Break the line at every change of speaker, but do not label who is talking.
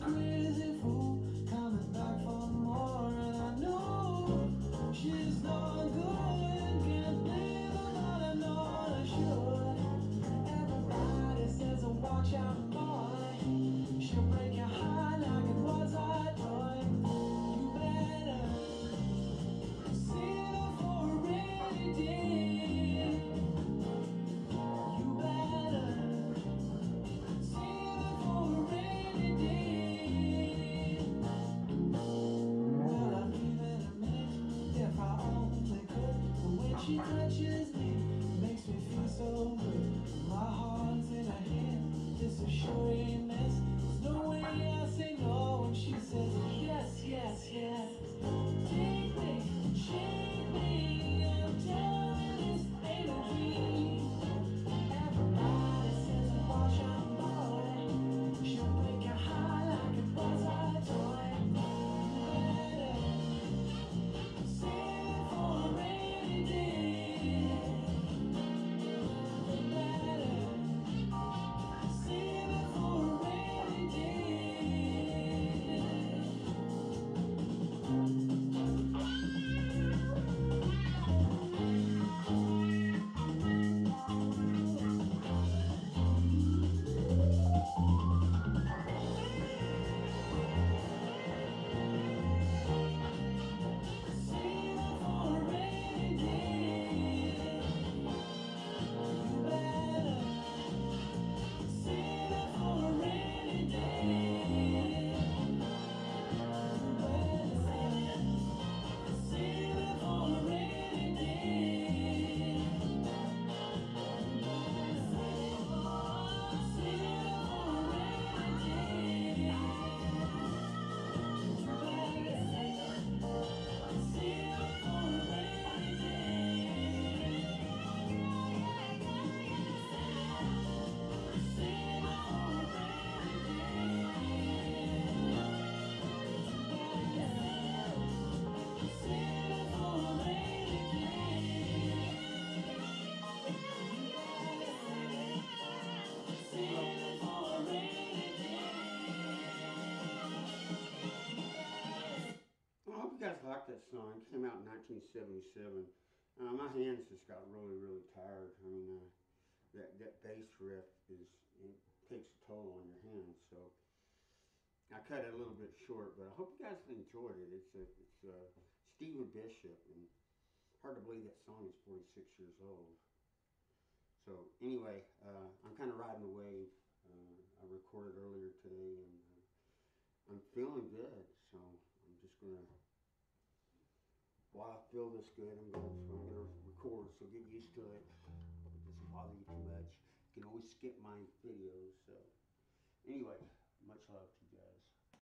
crazy for she touches me. About that song. It came out in 1977. Uh, my hands just got really, really tired. I mean, uh, that that bass riff is it takes a toll on your hands. So I cut it a little bit short, but I hope you guys enjoyed it. It's a, it's uh Stephen Bishop, and hard to believe that song is 46 years old. So anyway, uh, I'm kind of riding the wave. Uh, I recorded earlier today, and uh, I'm feeling good. So I'm just gonna. While I feel this good, I'm gonna, I'm gonna record. So get used to it. It doesn't bother you too much. You can always skip my videos. So anyway, much love to.